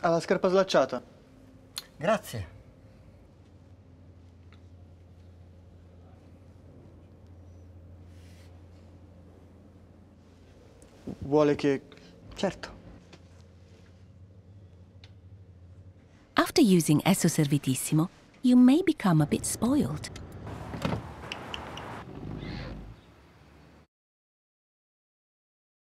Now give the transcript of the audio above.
Ha la scarpa slacciata. Grazie. Vuole che... Certo. After using Esso Servitissimo, you may become a bit spoiled.